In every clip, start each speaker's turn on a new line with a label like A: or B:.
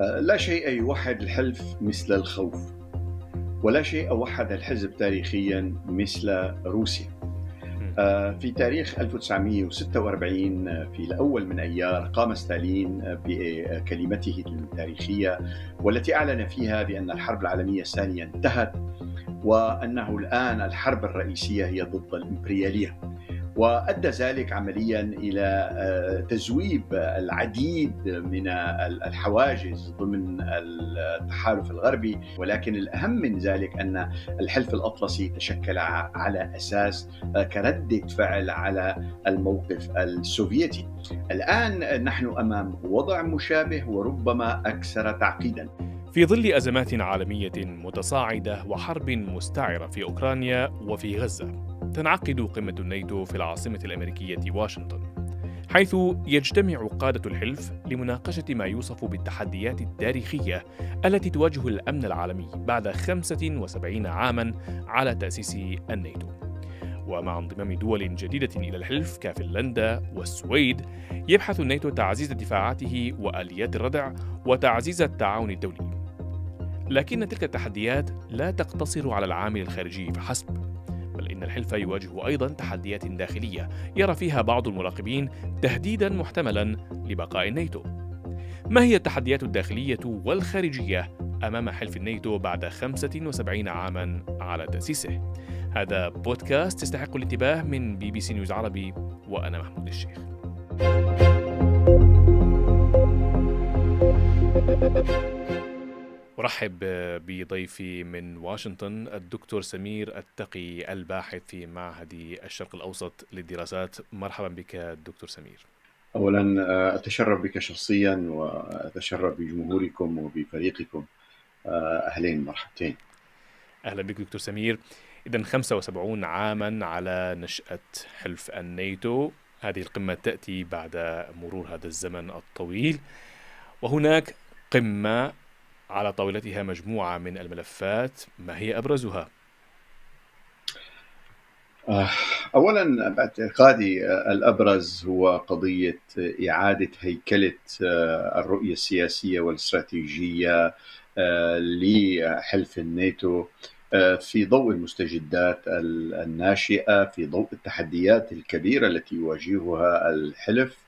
A: لا شيء يوحد الحلف مثل الخوف ولا شيء وحد الحزب تاريخيا مثل روسيا. في تاريخ 1946 في الأول من أيار قام ستالين بكلمته التاريخية والتي أعلن فيها بأن الحرب العالمية الثانية انتهت وأنه الآن الحرب الرئيسية هي ضد الإمبريالية. وأدى ذلك عمليا إلى آه، تزويب العديد من الحواجز ضمن التحالف الغربي ولكن الأهم من ذلك أن الحلف الأطلسي تشكل على أساس آه، كرده فعل على الموقف السوفيتي. الآن نحن أمام وضع مشابه وربما أكثر تعقيدا.
B: في ظل أزمات عالمية متصاعدة وحرب مستعرة في أوكرانيا وفي غزة تنعقد قمة الناتو في العاصمة الأمريكية واشنطن حيث يجتمع قادة الحلف لمناقشة ما يوصف بالتحديات التاريخية التي تواجه الأمن العالمي بعد 75 عاما على تأسيس الناتو ومع انضمام دول جديدة إلى الحلف كفنلندا والسويد يبحث الناتو تعزيز دفاعاته وآليات الردع وتعزيز التعاون الدولي. لكن تلك التحديات لا تقتصر على العامل الخارجي فحسب. إن الحلف يواجه أيضا تحديات داخلية يرى فيها بعض المراقبين تهديدا محتملا لبقاء الناتو ما هي التحديات الداخلية والخارجية أمام حلف الناتو بعد 75 عاما على تأسيسه؟ هذا بودكاست يستحق الانتباه من BBC News عربي وأنا محمود الشيخ. أرحب بضيفي من واشنطن الدكتور سمير التقي الباحث في معهد الشرق الأوسط للدراسات. مرحبا بك دكتور سمير.
A: أولا آه، أتشرف بك شخصيا وأتشرف بجمهوركم وبفريقكم. آه، أهلين مرحبتين.
B: أهلا بك دكتور سمير. إذا 75 عاما على نشأة حلف الناتو. هذه القمة تأتي بعد مرور هذا الزمن الطويل. وهناك قمة على طاولتها مجموعة من الملفات ما هي أبرزها؟
A: آه، اولا باعتقادي آه، الأبرز هو قضية إعادة هيكلة آه، الرؤية السياسية والاستراتيجية لحلف الناتو في ضوء المستجدات الناشئة في ضوء التحديات الكبيرة التي يواجهها الحلف آه،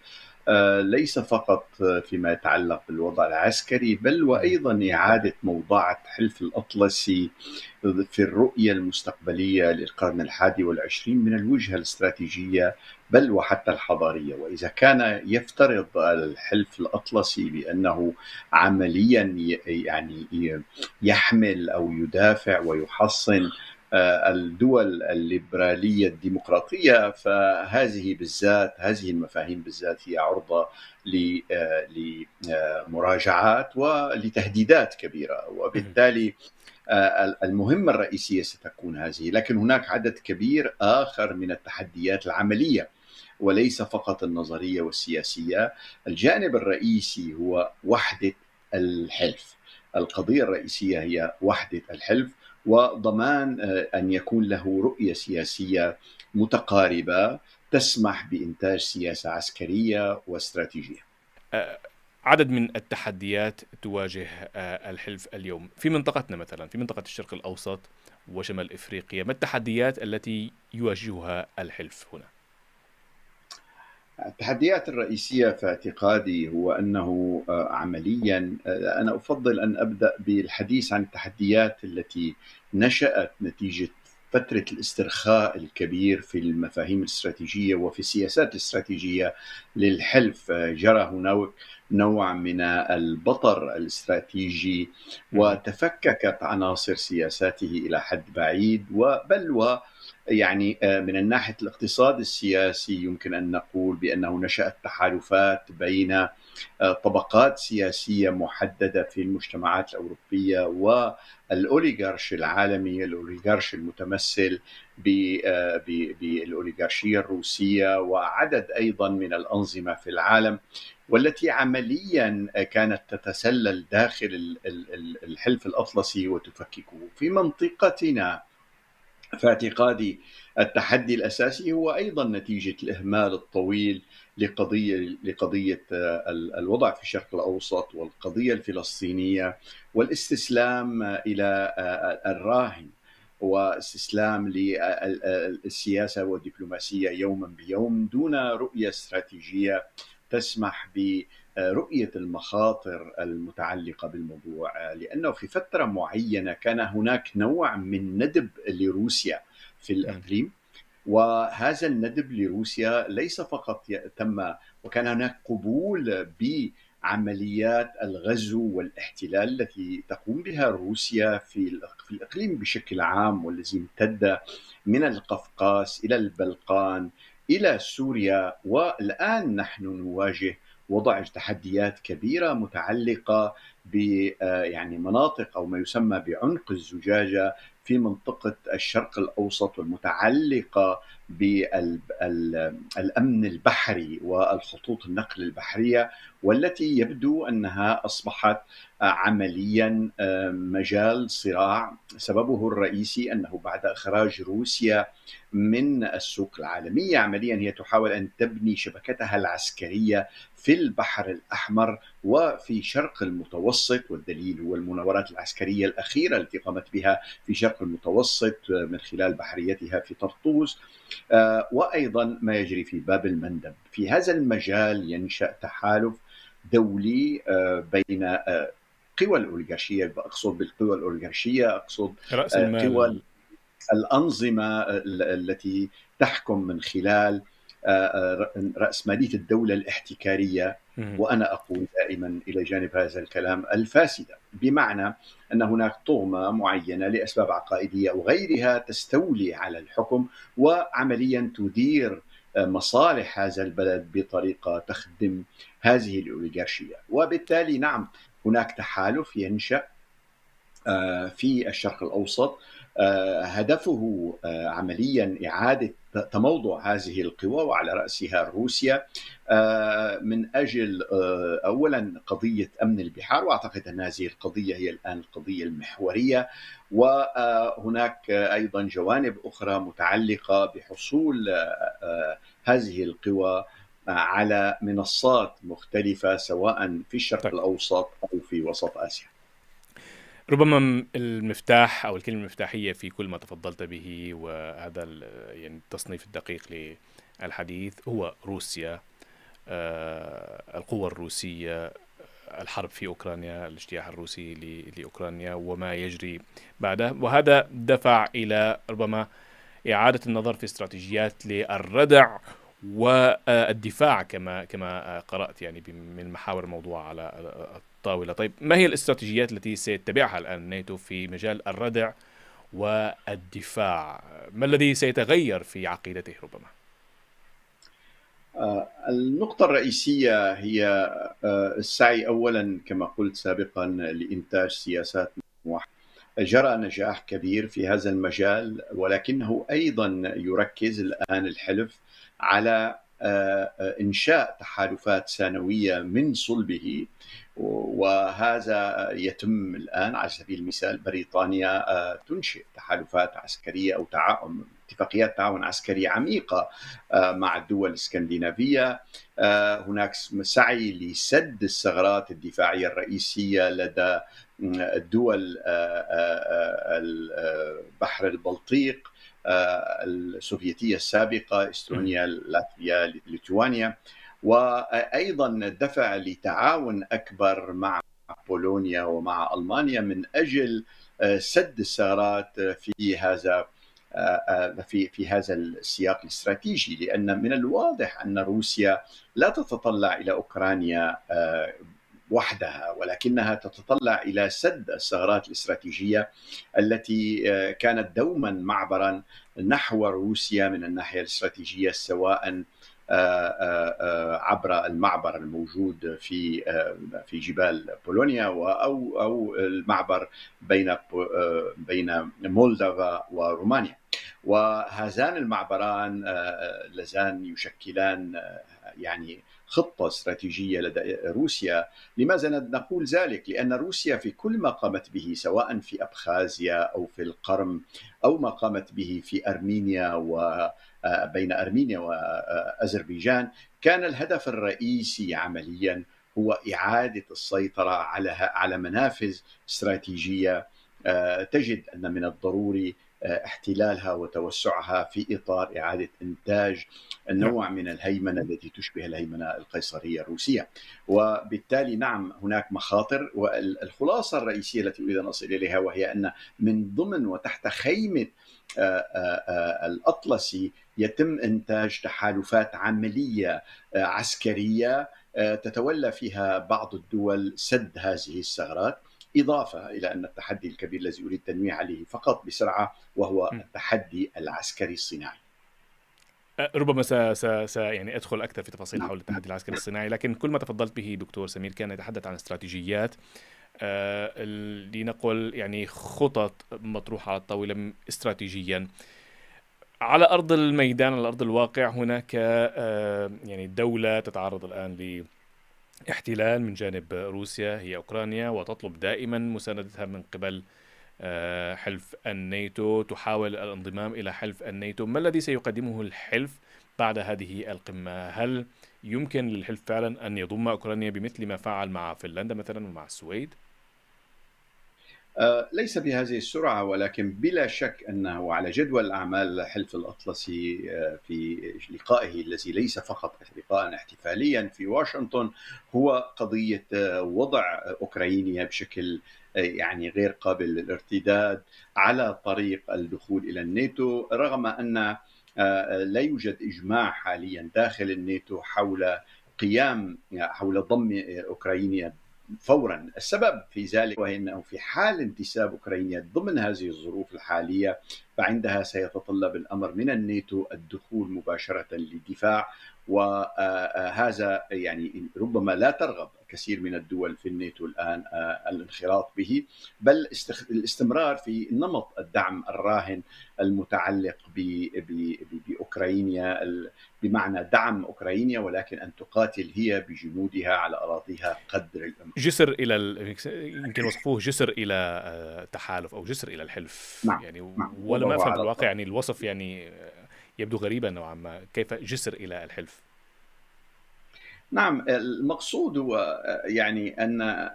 A: ليس فقط فيما يتعلق بالوضع العسكري بل وأيضا إعادة موضوعه حلف الأطلسي في الرؤية المستقبلية للقرن الحادي والعشرين من الوجهة الاستراتيجية بل وحتى الحضارية. وإذا كان يفترض الحلف الأطلسي بأنه عمليا يعني يحمل أو يدافع ويحصن آه، الدول الليبرالية الديمقراطية فهذه بالذات هذه المفاهيم بالذات هي عرضة لمراجعات ولتهديدات كبيرة. وبالتالي آه، المهمة الرئيسية ستكون هذه. لكن هناك عدد كبير آخر من التحديات العملية وليس فقط النظرية والسياسية. الجانب الرئيسي هو وحدة الحلف. القضية الرئيسية هي وحدة الحلف. وضمان آه، أن يكون له رؤية سياسية متقاربة تسمح بإنتاج سياسة عسكرية واستراتيجية.
B: آه، عدد من التحديات تواجه آه، الحلف اليوم في منطقتنا مثلا في منطقة الشرق الأوسط وشمال إفريقيا، ما التحديات التي يواجهها الحلف هنا؟
A: التحديات الرئيسية في اعتقادي هو أنه آه، عمليا آه، أنا أفضل أن أبدأ بالحديث عن التحديات التي نشأت نتيجة فترة الاسترخاء الكبير في المفاهيم الاستراتيجية وفي السياسات الاستراتيجية للحلف آه، جرى هناك نوع من البطر الاستراتيجي وتفككت عناصر سياساته إلى حد بعيد وبل و يعني آه، من الناحية الاقتصاد السياسي يمكن أن نقول بأنه نشأت تحالفات بين آه، طبقات سياسية محددة في المجتمعات الأوروبية والأوليغارش العالمي الأوليغارش المتمثل آه، بالأوليغارشية الروسية وعدد أيضا من الأنظمة في العالم والتي عمليا كانت تتسلل داخل الحلف الأطلسي وتفككه. في منطقتنا في اعتقادي التحدي الأساسي هو أيضا نتيجة الإهمال الطويل لقضيه لقضية الوضع في الشرق الأوسط والقضية الفلسطينية والاستسلام إلى الراهن واستسلام للسياسه والدبلوماسية يوما بيوم دون رؤية استراتيجية تسمح برؤيه المخاطر المتعلقة بالموضوع لأنه في فترة معينة كان هناك نوع من ندب لروسيا في الأقليم وهذا الندب لروسيا ليس فقط تم وكان هناك قبول بعمليات الغزو والاحتلال التي تقوم بها روسيا في في الأقليم بشكل عام والذي امتد من القفقاز إلى البلقان إلى سوريا والآن نحن نواجه وضع تحديات كبيرة متعلقة ب يعني مناطق أو ما يسمى بعنق الزجاجة في منطقة الشرق الأوسط والمتعلقه بالامن البحري والخطوط النقل البحرية والتي يبدو أنها أصبحت عمليا مجال صراع. سببه الرئيسي أنه بعد إخراج روسيا من السوق العالمية عمليا هي تحاول أن تبني شبكتها العسكرية في البحر الأحمر وفي شرق المتوسط والدليل هو المناورات العسكرية الأخيرة التي قامت بها في شرق المتوسط من خلال بحريتها في طرطوس وأيضا ما يجري في باب المندب. في هذا المجال ينشأ تحالف دولي بين قوى الأوليغارشية أقصد بالقوى
B: رأس المال.
A: قوى الأنظمة التي تحكم من خلال راسماليه الدولة الاحتكارية وأنا أقول دائما إلى جانب هذا الكلام الفاسدة بمعنى أن هناك طغمة معينة لأسباب عقائدية أو غيرها تستولي على الحكم وعمليا تدير مصالح هذا البلد بطريقة تخدم هذه الأوليغارشية. وبالتالي نعم هناك تحالف ينشأ في الشرق الأوسط هدفه عمليا إعادة تموضع هذه القوى وعلى رأسها روسيا من أجل اولا قضية أمن البحار وأعتقد أن هذه القضية هي الآن القضية المحورية وهناك أيضا جوانب أخرى متعلقة بحصول هذه القوى على منصات مختلفة سواء في الشرق طيب. الأوسط أو في وسط آسيا.
B: ربما المفتاح أو الكلمة المفتاحية في كل ما تفضلت به وهذا يعني التصنيف الدقيق للحديث هو روسيا. القوة الروسية الحرب في أوكرانيا الاجتياح الروسي لأوكرانيا وما يجري بعده. وهذا دفع إلى ربما إعادة النظر في استراتيجيات للردع والدفاع كما كما قرأت يعني من محاور الموضوع على الطاوله، طيب ما هي الاستراتيجيات التي سيتبعها الآن الناتو في مجال الردع والدفاع؟ ما الذي سيتغير في عقيدته ربما؟
A: النقطة الرئيسية هي السعي أولا كما قلت سابقا لإنتاج سياسات موحدة جرى نجاح كبير في هذا المجال ولكنه أيضا يركز الآن الحلف على إنشاء تحالفات ثانويه من صلبه وهذا يتم الآن على سبيل المثال بريطانيا تنشئ تحالفات عسكرية أو تعاون اتفاقيات تعاون عسكري عميقة مع الدول الإسكندنافية. هناك سعي لسد الثغرات الدفاعية الرئيسية لدى الدول بحر البلطيق السوفيتية السابقة إستونيا لاتفيا ليتوانيا. وأيضا دفع لتعاون أكبر مع بولونيا ومع ألمانيا من أجل سد الثغرات في هذا في في هذا السياق الاستراتيجي. لأن من الواضح أن روسيا لا تتطلع إلى أوكرانيا وحدها ولكنها تتطلع إلى سد الثغرات الاستراتيجية التي كانت دوما معبرا نحو روسيا من الناحية الاستراتيجية سواء عبر المعبر الموجود في في جبال بولونيا أو أو المعبر بين بين مولدوفا ورومانيا. وهذان المعبران لزان يشكلان يعني خطة استراتيجية لدى روسيا، لماذا نقول ذلك؟ لأن روسيا في كل ما قامت به سواء في أبخازيا أو في القرم أو ما قامت به في أرمينيا وبين أرمينيا واذربيجان كان الهدف الرئيسي عمليا هو إعادة السيطرة على على منافذ استراتيجية تجد أن من الضروري احتلالها وتوسعها في إطار إعادة إنتاج نوع من الهيمنة التي تشبه الهيمنة القيصرية الروسية. وبالتالي نعم هناك مخاطر والخلاصة الرئيسية التي أريد أن أصل إليها وهي أن من ضمن وتحت خيمة الأطلسي يتم إنتاج تحالفات عملية عسكرية تتولى فيها بعض الدول سد هذه الثغرات. إضافة إلى أن التحدي الكبير الذي أريد التنويه عليه فقط بسرعة وهو التحدي العسكري الصناعي.
B: ربما س... س... س... يعني أدخل أكثر في تفاصيل حول التحدي العسكري الصناعي لكن كل ما تفضلت به دكتور سمير كان يتحدث عن استراتيجيات. آه لنقل يعني خطط مطروحة على الطاوله استراتيجيا. على أرض الميدان على أرض الواقع هناك آه يعني دولة تتعرض الآن ل احتلال من جانب روسيا هي أوكرانيا وتطلب دائما مساندتها من قبل حلف الناتو. تحاول الانضمام إلى حلف الناتو. ما الذي سيقدمه الحلف بعد هذه القمة؟ هل يمكن للحلف فعلا أن يضم أوكرانيا بمثل ما فعل مع فنلندا مثلا ومع السويد؟
A: ليس بهذه السرعة ولكن بلا شك أنه على جدول الأعمال حلف الأطلسي في لقائه الذي ليس فقط لقاء احتفاليا في واشنطن هو قضية وضع أوكرانيا بشكل يعني غير قابل للارتداد على طريق الدخول إلى الناتو رغم أن لا يوجد إجماع حاليا داخل الناتو حول قيام حول ضم أوكرانيا فورا. السبب في ذلك هو إنه في حال انتساب أوكرانيا ضمن هذه الظروف الحالية فعندها سيتطلب الأمر من الناتو الدخول مباشرة للدفاع وهذا يعني ربما لا ترغب كثير من الدول في الناتو الآن الانخراط به بل الاستمرار في نمط الدعم الراهن المتعلق بأوكرانيا بمعنى دعم أوكرانيا ولكن أن تقاتل هي بجنودها على أراضيها قدر الامر.
B: جسر إلى يمكن وصفوه جسر إلى تحالف أو جسر إلى الحلف
A: نعم.
B: يعني
A: نعم.
B: ولا ما افهم الواقع يعني الوصف يعني يبدو غريبا نوعا ما. كيف جسر إلى الحلف؟
A: نعم المقصود هو يعني أن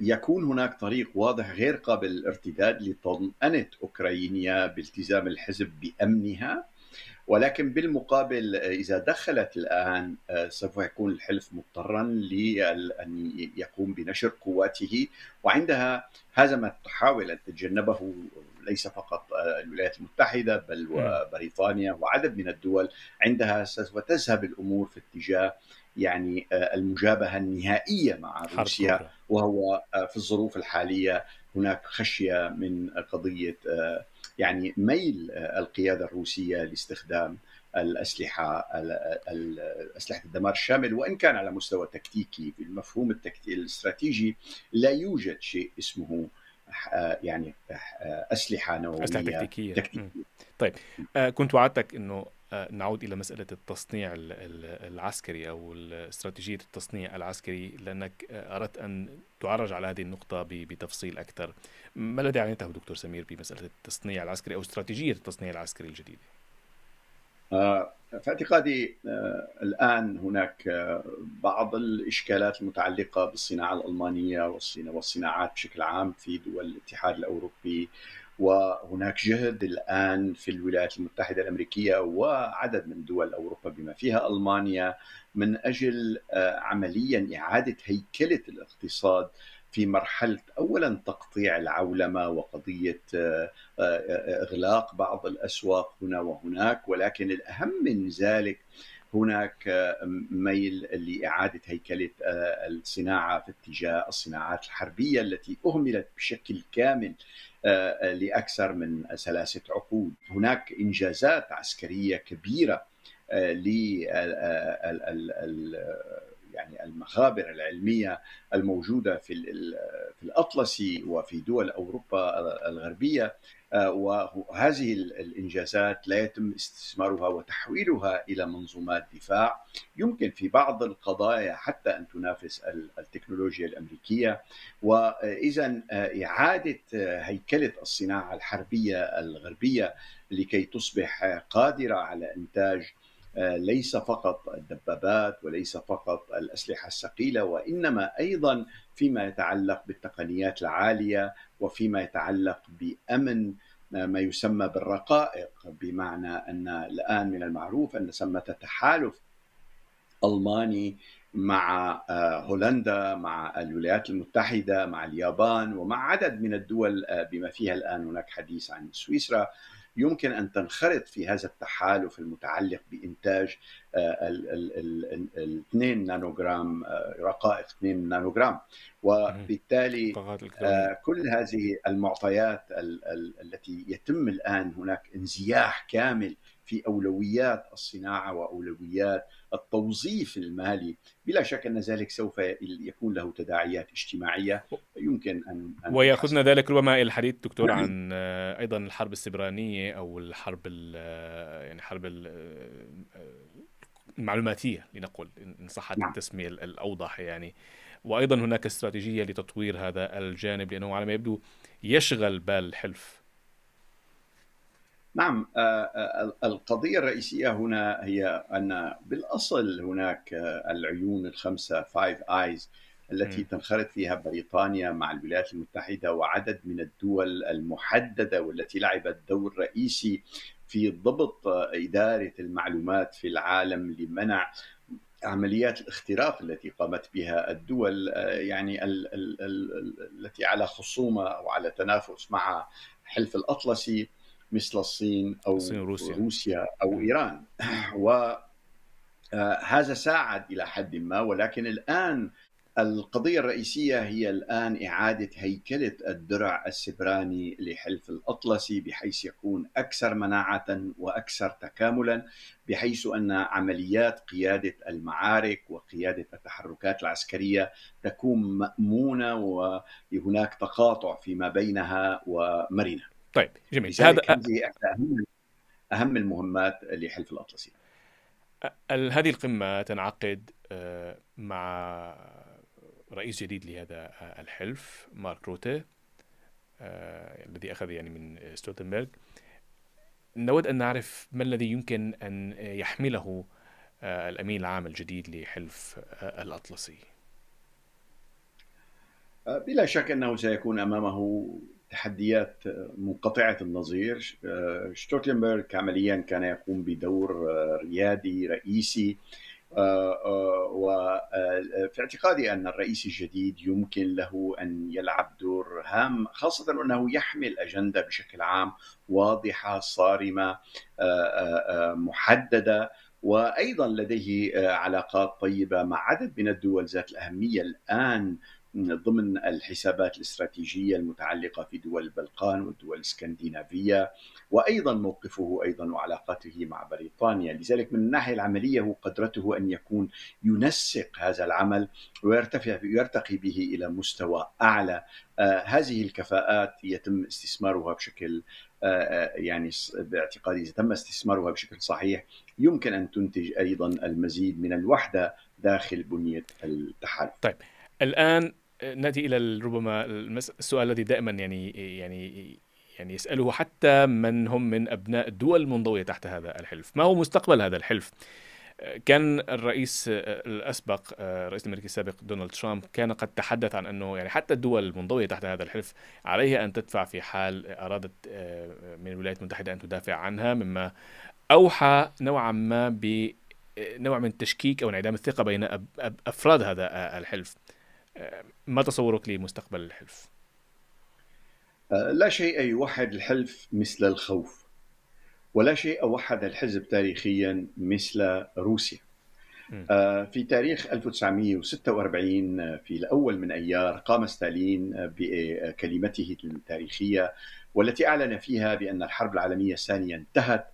A: يكون هناك طريق واضح غير قابل للارتداد لطمأنة أوكرانيا بالتزام الحزب بأمنها. ولكن بالمقابل إذا دخلت الآن سوف يكون الحلف مضطرا لأن يقوم بنشر قواته. وعندها هذا ما تحاول أن تتجنبه ليس فقط الولايات المتحدة بل وبريطانيا وعدد من الدول عندها سوف تذهب الأمور في اتجاه يعني المجابهة النهائية مع روسيا وهو في الظروف الحالية هناك خشية من قضية يعني ميل القيادة الروسية لاستخدام الأسلحة أسلحة الدمار الشامل. وإن كان على مستوى تكتيكي بالمفهوم التكتيكي الاستراتيجي لا يوجد شيء اسمه يعني أسلحة نووية.
B: أسلحة تكتيكية, تكتيكية. طيب كنت وعدتك إنه نعود إلى مسألة التصنيع العسكري أو استراتيجية التصنيع العسكري لأنك أردت أن تعرج على هذه النقطة بتفصيل أكثر. ما الذي عنيته دكتور سمير بمسألة التصنيع العسكري أو استراتيجية التصنيع العسكري الجديدة؟
A: في اعتقادي الآن هناك بعض الإشكالات المتعلقة بالصناعة الألمانية والصناعات بشكل عام في دول الاتحاد الأوروبي وهناك جهد الآن في الولايات المتحدة الأمريكية وعدد من دول أوروبا بما فيها ألمانيا من أجل عمليا إعادة هيكلة الاقتصاد في مرحلة اولا تقطيع العولمة وقضية إغلاق بعض الأسواق هنا وهناك ولكن الأهم من ذلك هناك ميل لإعادة هيكلة الصناعة في اتجاه الصناعات الحربية التي أهملت بشكل كامل لأكثر من ثلاثة عقود، هناك إنجازات عسكرية كبيرة ل يعني المخابر العلمية الموجودة في في الاطلسي وفي دول أوروبا الغربية آه، وهذه الإنجازات لا يتم استثمارها وتحويلها إلى منظومات دفاع. يمكن في بعض القضايا حتى أن تنافس التكنولوجيا الأمريكية. وإذا آه، إعادة آه، هيكلة الصناعة الحربية الغربية لكي تصبح قادرة على إنتاج ليس فقط الدبابات وليس فقط الأسلحة الثقيلة وإنما أيضا فيما يتعلق بالتقنيات العالية وفيما يتعلق بأمن ما يسمى بالرقائق بمعنى أن الآن من المعروف أن ثمه تحالف ألماني مع آه، هولندا مع الولايات المتحدة مع اليابان ومع عدد من الدول آه، بما فيها الآن هناك حديث عن سويسرا. يمكن أن تنخرط في هذا التحالف المتعلق بإنتاج ال 2 نانوغرام آه، رقائق 2 نانوغرام. وبالتالي آه، كل هذه المعطيات التي يتم الآن هناك انزياح كامل في أولويات الصناعة وأولويات التوظيف المالي بلا شك أن ذلك سوف يكون له تداعيات اجتماعية يمكن ان,
B: أن ويأخذنا ذلك ربما إلى الحديث دكتور نعم. عن آه، أيضا الحرب السبرانية أو الحرب يعني حرب المعلوماتية لنقل ان صحت نعم. التسمية الأوضح يعني وأيضا هناك استراتيجية لتطوير هذا الجانب لأنه على ما يبدو يشغل بال الحلف
A: نعم آه، آه، القضية الرئيسية هنا هي أن بالأصل هناك آه، العيون الخمسة فايف آيز التي تنخرط فيها بريطانيا مع الولايات المتحدة وعدد من الدول المحددة والتي لعبت دور رئيسي في ضبط إدارة المعلومات في العالم لمنع عمليات الاختراق التي قامت بها الدول يعني ال ال ال التي على خصومة أو على تنافس مع حلف الأطلسي. مثل الصين أو الصين روسيا. روسيا أو إيران. وهذا ساعد إلى حد ما ولكن الآن القضية الرئيسية هي الآن إعادة هيكلة الدرع السبراني لحلف الأطلسي بحيث يكون أكثر مناعة وأكثر تكاملا بحيث أن عمليات قيادة المعارك وقيادة التحركات العسكرية تكون مأمونة وهناك تقاطع فيما بينها ومرنة.
B: طيب جميل.
A: هذا أهم أهم المهمات لحلف الأطلسي
B: هذه القمة تنعقد آه، مع رئيس جديد لهذا الحلف مارك روتي آه، الذي أخذ يعني من ستولتنبرغ. نود أن نعرف ما الذي يمكن أن يحمله آه، الأمين العام الجديد لحلف آه، الأطلسي.
A: بلا شك أنه سيكون أمامه تحديات منقطعة النظير. شتوتلنبرغ عمليا كان يقوم بدور ريادي رئيسي وفي اعتقادي أن الرئيس الجديد يمكن له أن يلعب دور هام خاصة أنه يحمل أجندة بشكل عام واضحة صارمة آه، محددة وأيضا لديه علاقات طيبة مع عدد من الدول ذات الأهمية الآن ضمن الحسابات الاستراتيجية المتعلقة في دول البلقان والدول الإسكندنافية وأيضا موقفه أيضا وعلاقاته مع بريطانيا، لذلك من الناحية العملية هو قدرته أن يكون ينسق هذا العمل ويرتفع يرتقي به إلى مستوى أعلى، آه هذه الكفاءات يتم استثمارها بشكل آه, آه، يعني باعتقادي إذا تم استثمارها بشكل صحيح يمكن أن تنتج أيضا المزيد من الوحدة داخل بنية التحالف.
B: طيب الآن نأتي إلى ربما السؤال الذي دائما يعني يعني يعني يسأله حتى من هم من أبناء الدول المنضوية تحت هذا الحلف، ما هو مستقبل هذا الحلف؟ كان الرئيس الأسبق الرئيس الامريكي السابق دونالد ترامب كان قد تحدث عن أنه يعني حتى الدول المنضوية تحت هذا الحلف عليها أن تدفع في حال أرادت من الولايات المتحدة أن تدافع عنها مما أوحى نوعا ما ب نوع من التشكيك أو انعدام الثقة بين أفراد هذا الحلف. ما تصورك لمستقبل الحلف؟
A: آه، لا شيء يوحد الحلف مثل الخوف ولا شيء وحد الحزب تاريخيا مثل روسيا. آه، في تاريخ 1946 آه، في الأول من أيار قام ستالين بكلمته التاريخية والتي أعلن فيها بأن الحرب العالمية الثانية انتهت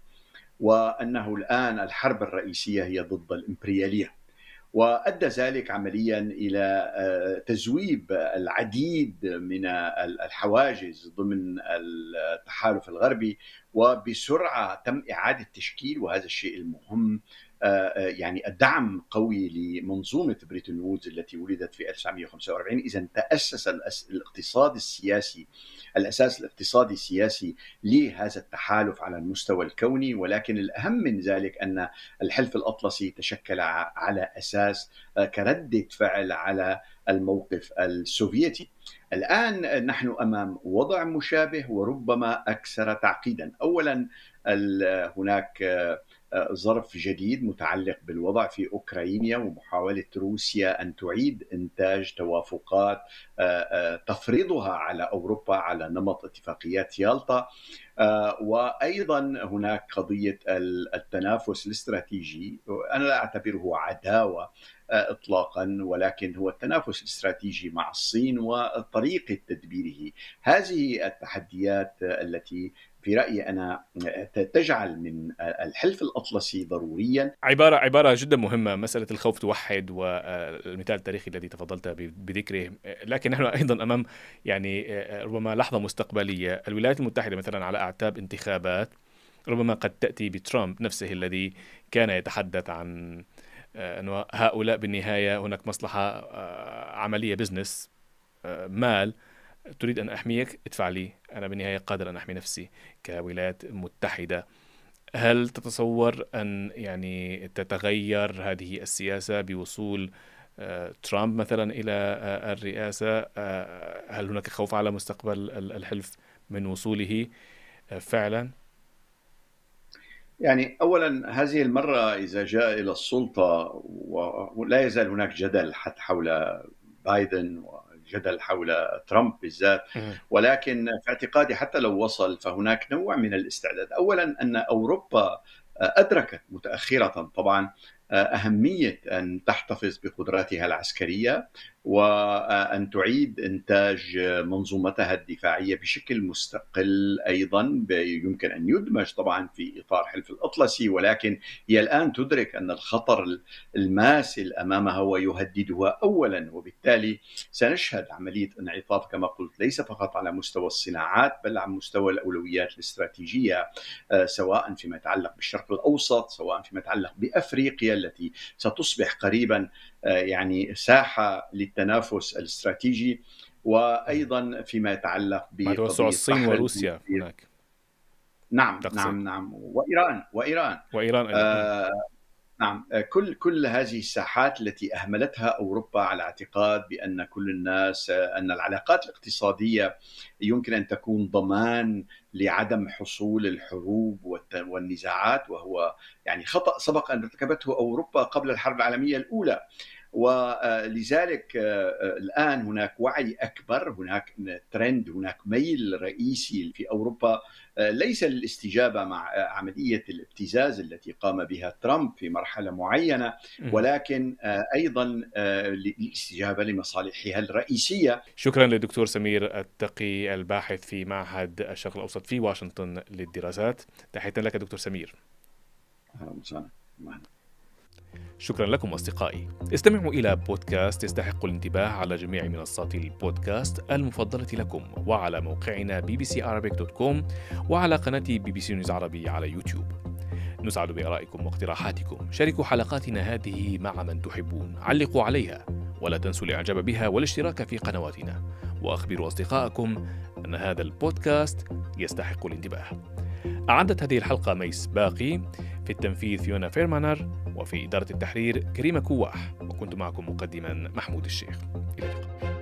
A: وأنه الآن الحرب الرئيسية هي ضد الإمبريالية. وأدى ذلك عمليا إلى تزويب العديد من الحواجز ضمن التحالف الغربي وبسرعة تم إعادة تشكيل وهذا الشيء المهم يعني الدعم قوي لمنظومة بريتون وودز التي ولدت في 1945 اذا تأسس الاقتصاد السياسي الأساس الاقتصادي السياسي لهذا التحالف على المستوى الكوني ولكن الأهم من ذلك أن الحلف الأطلسي تشكل على أساس كردة فعل على الموقف السوفيتي. الآن نحن أمام وضع مشابه وربما أكثر تعقيدا. اولا هناك ظرف جديد متعلق بالوضع في أوكرانيا ومحاولة روسيا أن تعيد إنتاج توافقات تفرضها على أوروبا على نمط اتفاقيات يالطا. وأيضا هناك قضية التنافس الاستراتيجي. أنا لا أعتبره عداوة اطلاقا ولكن هو التنافس الاستراتيجي مع الصين وطريقة تدبيره. هذه التحديات التي في رأيي أنا تجعل من الحلف الأطلسي ضروريا.
B: عبارة عبارة جدا مهمة مسألة الخوف توحد والمثال التاريخي الذي تفضلت بذكره. لكن نحن أيضا أمام يعني ربما لحظة مستقبلية. الولايات المتحدة مثلا على أعتاب انتخابات ربما قد تأتي بترامب نفسه الذي كان يتحدث عن أنه هؤلاء بالنهاية هناك مصلحة عملية بزنس مال. تريد أن أحميك ادفع لي. أنا بالنهاية قادر أن أحمي نفسي كولايات متحدة. هل تتصور أن يعني تتغير هذه السياسة بوصول ترامب مثلا إلى الرئاسة؟ هل هناك خوف على مستقبل الحلف من وصوله؟ فعلا؟
A: يعني اولا هذه المرة إذا جاء إلى السلطة ولا يزال هناك جدل حتى حول بايدن الجدل حول ترامب بالذات. ولكن في اعتقادي حتى لو وصل فهناك نوع من الاستعداد. اولا أن أوروبا أدركت متأخرة طبعا أهمية أن تحتفظ بقدراتها العسكرية. وأن تعيد إنتاج منظومتها الدفاعية بشكل مستقل أيضا يمكن أن يدمج طبعا في إطار حلف الأطلسي ولكن هي الآن تدرك أن الخطر الماثل أمامها ويهددها اولا وبالتالي سنشهد عملية انعطاف كما قلت ليس فقط على مستوى الصناعات بل على مستوى الأولويات الاستراتيجية سواء فيما يتعلق بالشرق الأوسط سواء فيما يتعلق بأفريقيا التي ستصبح قريبا يعني ساحة للتنافس الاستراتيجي وأيضا فيما يتعلق
B: بتوسع الصين وروسيا هناك.
A: نعم تقصد. نعم نعم. وإيران وإيران.
B: وإيران أيضا. آه
A: نعم. كل كل هذه الساحات التي أهملتها أوروبا على اعتقاد بأن كل الناس أن العلاقات الاقتصادية يمكن أن تكون ضمان لعدم حصول الحروب والنزاعات وهو يعني خطأ سبق أن ارتكبته أوروبا قبل الحرب العالمية الأولى. ولذلك الآن هناك وعي أكبر هناك ترند هناك ميل رئيسي في أوروبا ليس للاستجابة مع عملية الابتزاز التي قام بها ترامب في مرحلة معينة ولكن أيضا للاستجابة لمصالحها الرئيسية.
B: شكرا للدكتور سمير التقي الباحث في معهد الشرق الأوسط في واشنطن للدراسات. تحية لك دكتور سمير.
A: أهلا وسهلا.
B: شكرا لكم أصدقائي. استمعوا إلى بودكاست يستحق الانتباه على جميع منصات البودكاست المفضلة لكم وعلى موقعنا bbcarabic.com وعلى قناة BBC News عربي على يوتيوب. نسعد بآرائكم واقتراحاتكم. شاركوا حلقاتنا هذه مع من تحبون. علقوا عليها ولا تنسوا الإعجاب بها والاشتراك في قنواتنا. وأخبروا أصدقائكم أن هذا البودكاست يستحق الانتباه. أعدت هذه الحلقة ميس باقي. في التنفيذ فيونا فيرمانر وفي إدارة التحرير كريمة كواح وكنت معكم مقدما محمود الشيخ. إلى اللقاء.